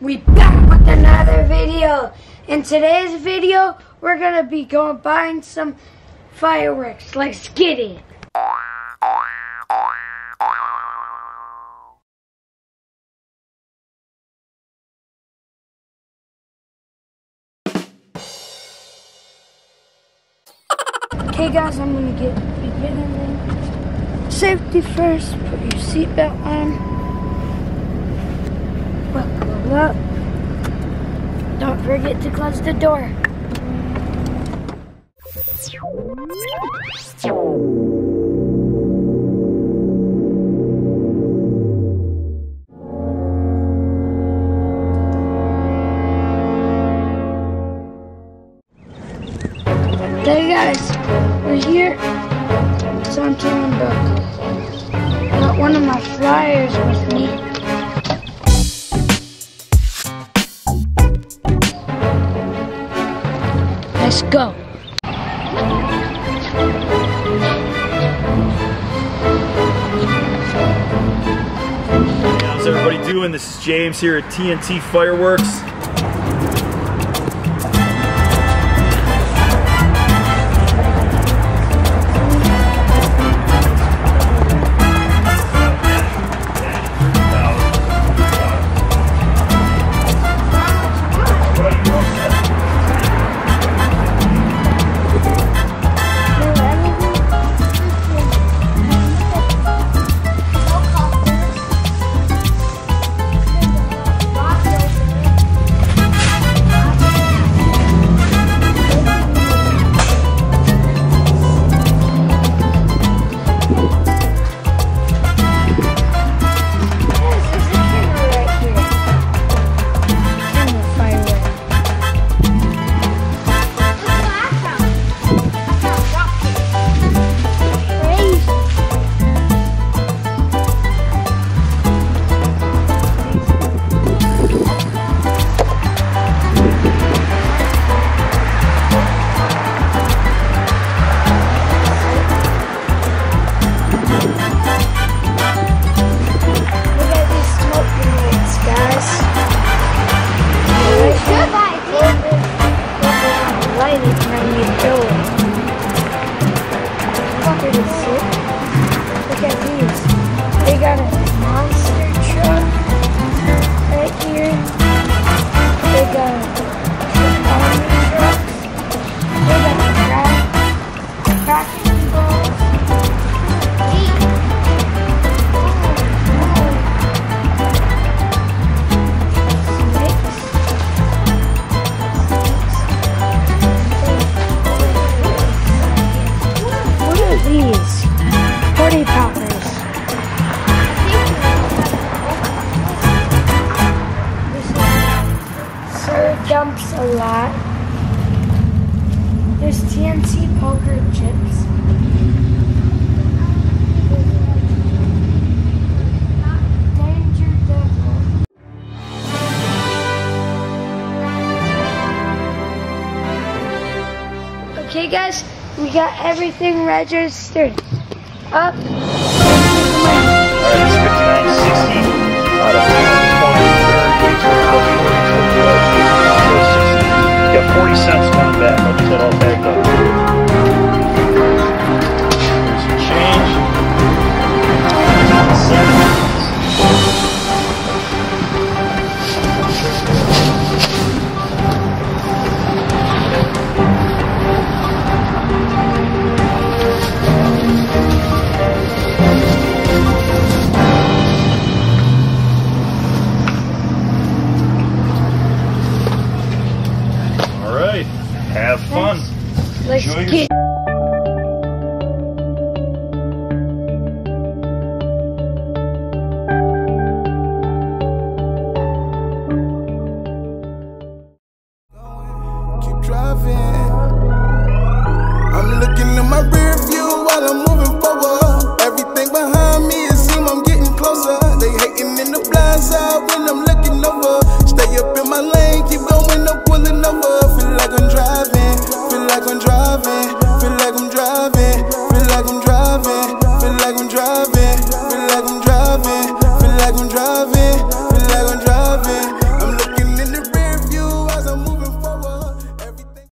We back with another video. In today's video, we're gonna be going buying some fireworks. Let's get it. Okay guys, I'm gonna get beginning. Safety first, put your seatbelt on. Buckle up. Don't forget to close the door. Hey guys, we're here. It's on Brook. Got one of my flyers with me. Let's go. How's everybody doing? This is James here at TNT Fireworks. Got a monster truck right here. They got poker chips. Okay, guys, we got everything registered. Up. Alright, it's 5960 out of 20, 30, 40, 60. You got 40 cents coming back. I'll that all back up. Have fun. Let's Enjoy get. Like I'm